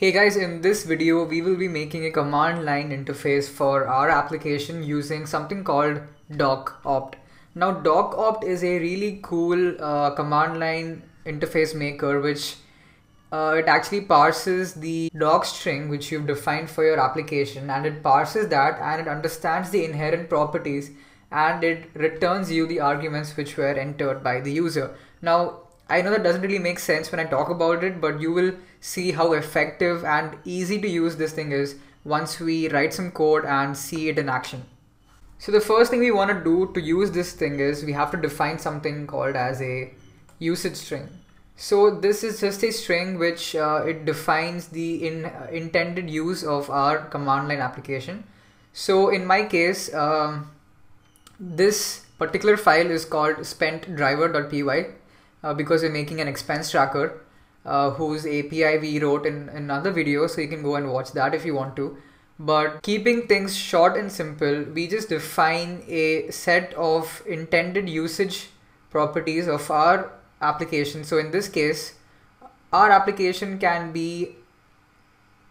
Hey guys, in this video we will be making a command line interface for our application using something called docopt. Now docopt is a really cool uh, command line interface maker which uh, it actually parses the doc string which you've defined for your application and it parses that and it understands the inherent properties and it returns you the arguments which were entered by the user. Now I know that doesn't really make sense when I talk about it, but you will see how effective and easy to use this thing is once we write some code and see it in action. So the first thing we want to do to use this thing is we have to define something called as a usage string. So this is just a string which uh, it defines the in, uh, intended use of our command line application. So in my case, um, this particular file is called spentdriver.py uh, because we're making an expense tracker uh, whose API we wrote in, in another video so you can go and watch that if you want to. But keeping things short and simple we just define a set of intended usage properties of our application. So in this case our application can be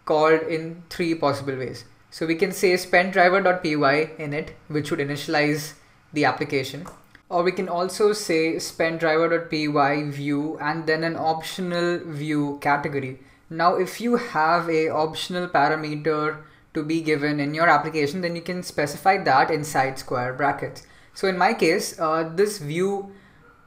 called in three possible ways. So we can say spendDriver.py init which would initialize the application or we can also say spentdriver.py view and then an optional view category. Now, if you have a optional parameter to be given in your application, then you can specify that inside square brackets. So in my case, uh, this view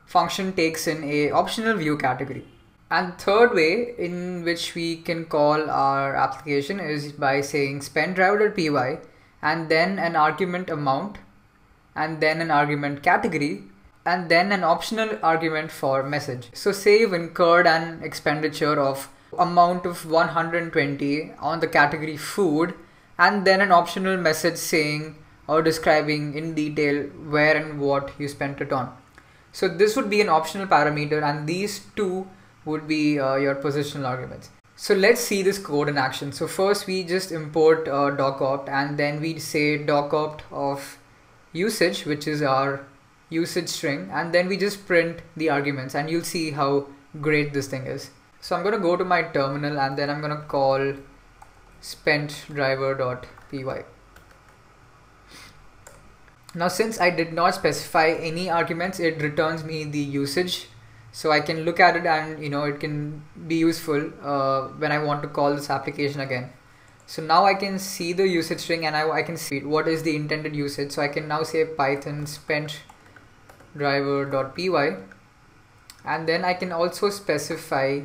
function takes in a optional view category. And third way in which we can call our application is by saying spentdriver.py and then an argument amount and then an argument category and then an optional argument for message. So say you've incurred an expenditure of amount of 120 on the category food and then an optional message saying or describing in detail where and what you spent it on. So this would be an optional parameter and these two would be uh, your positional arguments. So let's see this code in action. So first we just import uh, docopt and then we say docopt of usage which is our usage string and then we just print the arguments and you'll see how great this thing is. So I'm going to go to my terminal and then I'm going to call spentdriver.py. Now since I did not specify any arguments it returns me the usage so I can look at it and you know it can be useful uh, when I want to call this application again. So now I can see the usage string and I, I can see what is the intended usage. So I can now say python spent driver.py and then I can also specify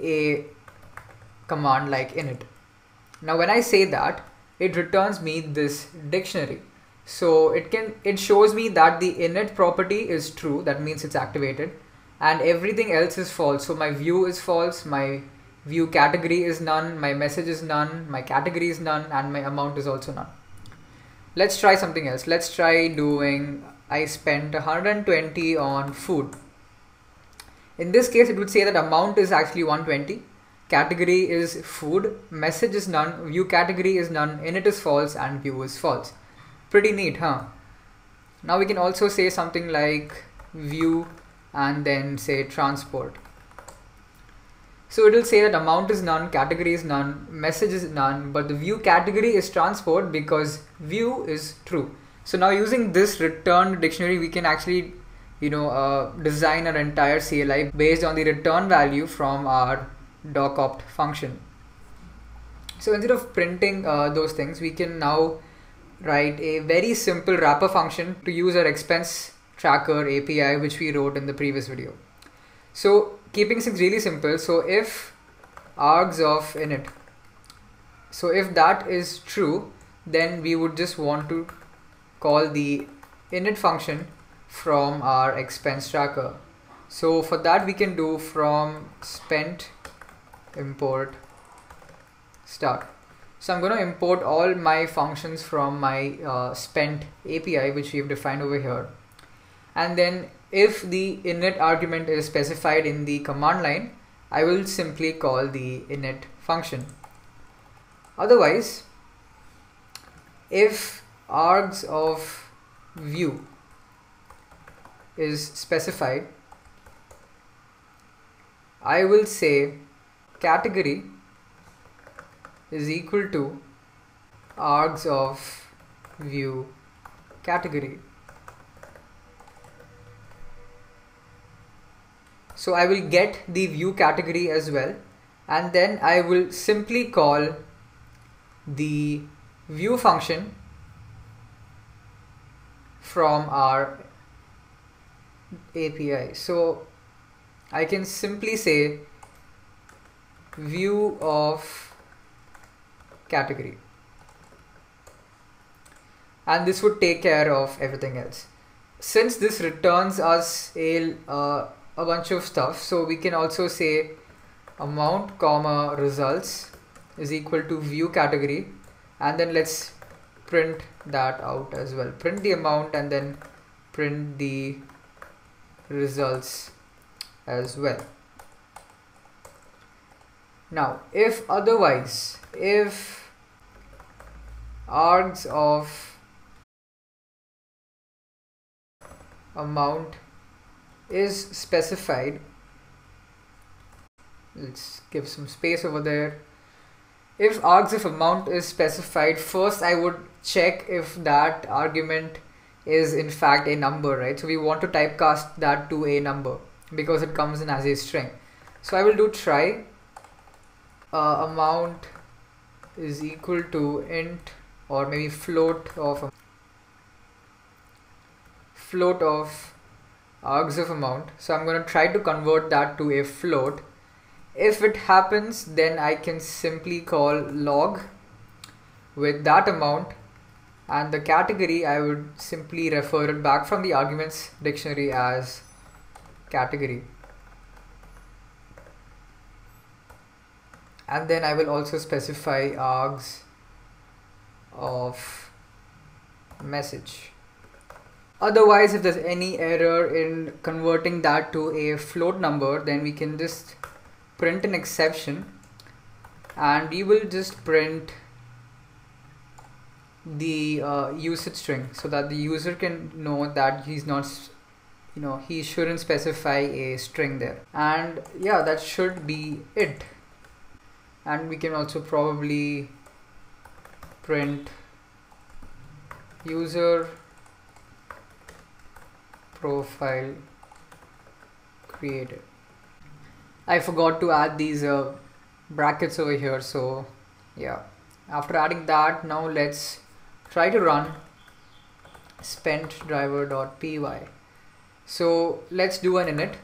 a command like init. Now when I say that it returns me this dictionary. So it can it shows me that the init property is true that means it's activated and everything else is false. So my view is false, my view category is none, my message is none, my category is none, and my amount is also none. Let's try something else. Let's try doing, I spent 120 on food. In this case, it would say that amount is actually 120, category is food, message is none, view category is none, init is false, and view is false. Pretty neat, huh? Now we can also say something like view and then say transport. So it will say that amount is none, category is none, message is none, but the view category is transport because view is true. So now using this return dictionary, we can actually, you know, uh, design our entire CLI based on the return value from our docopt function. So instead of printing uh, those things, we can now write a very simple wrapper function to use our expense tracker API, which we wrote in the previous video. So keeping things really simple so if args of init so if that is true then we would just want to call the init function from our expense tracker. So for that we can do from spent import start. So I'm going to import all my functions from my uh, spent API which we've defined over here. And then if the init argument is specified in the command line, I will simply call the init function. Otherwise, if args of view is specified, I will say category is equal to args of view category. So I will get the view category as well and then I will simply call the view function from our API. So I can simply say view of category and this would take care of everything else. Since this returns us a, uh, a bunch of stuff. So we can also say amount comma results is equal to view category. And then let's print that out as well. Print the amount and then print the results as well. Now if otherwise if args of amount is specified. Let's give some space over there. If args amount is specified first I would check if that argument is in fact a number right? So we want to typecast that to a number because it comes in as a string. So I will do try. Uh, amount is equal to int or maybe float of float of args of amount. So I'm going to try to convert that to a float. If it happens then I can simply call log with that amount. And the category I would simply refer it back from the arguments dictionary as category. And then I will also specify args of message otherwise if there's any error in converting that to a float number then we can just print an exception. And we will just print the uh, usage string so that the user can know that he's not you know he shouldn't specify a string there. And yeah that should be it. And we can also probably print user profile created. I forgot to add these uh, brackets over here so yeah. After adding that now let's try to run spent driver.py so let's do an init.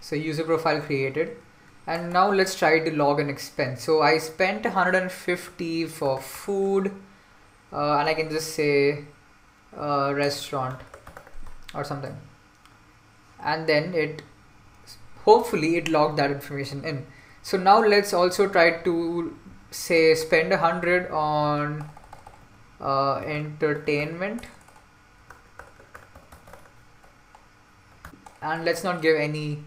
So user profile created. And now let's try to log an expense. So I spent 150 for food uh, and I can just say uh, restaurant or something. And then it hopefully it logged that information in. So now let's also try to say spend a hundred on uh, entertainment. And let's not give any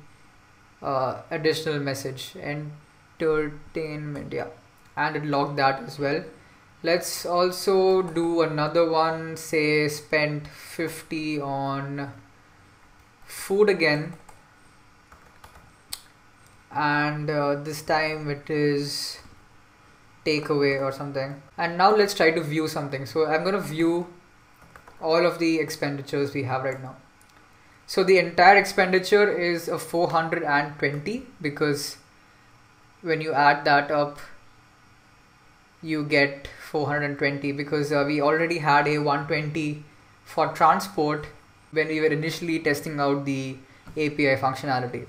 uh, additional message. Entertainment yeah. And it logged that as well let's also do another one say spend 50 on food again. And uh, this time it is takeaway or something. And now let's try to view something. So I'm gonna view all of the expenditures we have right now. So the entire expenditure is a 420 because when you add that up you get 420 because uh, we already had a 120 for transport when we were initially testing out the API functionality.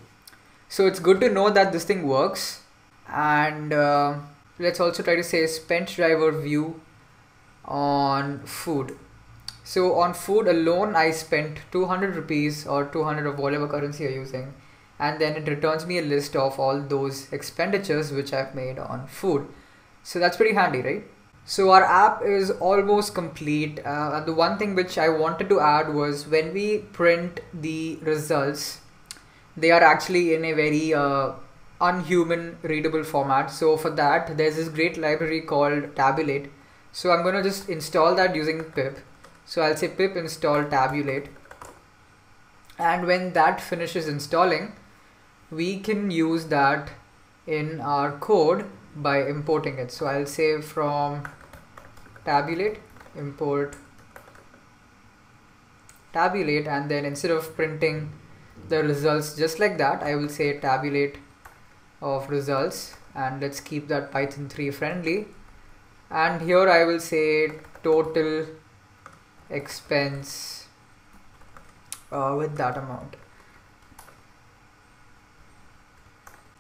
So it's good to know that this thing works and uh, let's also try to say spent driver view on food. So on food alone I spent 200 rupees or 200 of whatever currency you're using and then it returns me a list of all those expenditures which I've made on food. So that's pretty handy right so our app is almost complete. Uh, the one thing which I wanted to add was when we print the results they are actually in a very uh, unhuman readable format. So for that there's this great library called tabulate. So i'm going to just install that using pip. So i'll say pip install tabulate. And when that finishes installing we can use that in our code by importing it. So I'll say from tabulate import tabulate and then instead of printing the results just like that I will say tabulate of results and let's keep that python 3 friendly and here I will say total expense uh, with that amount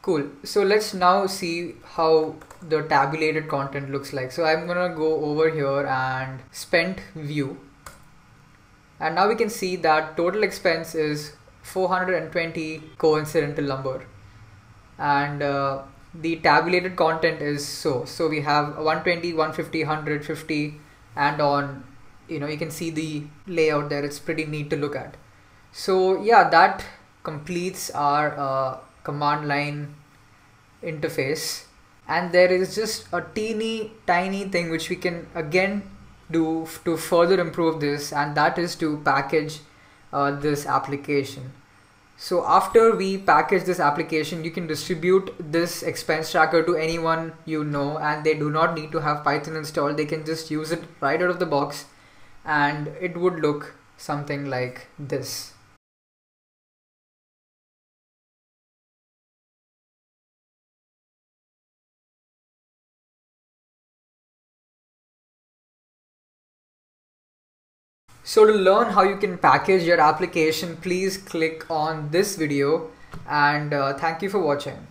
cool. So let's now see how the tabulated content looks like. So I'm gonna go over here and spent view. And now we can see that total expense is 420 coincidental number. And uh, the tabulated content is so. So we have 120 150 150 and on you know you can see the layout there. It's pretty neat to look at. So yeah that completes our uh, command line interface. And there is just a teeny tiny thing which we can again do to further improve this and that is to package uh, this application. So after we package this application you can distribute this expense tracker to anyone you know and they do not need to have python installed. They can just use it right out of the box and it would look something like this So to learn how you can package your application, please click on this video and uh, thank you for watching.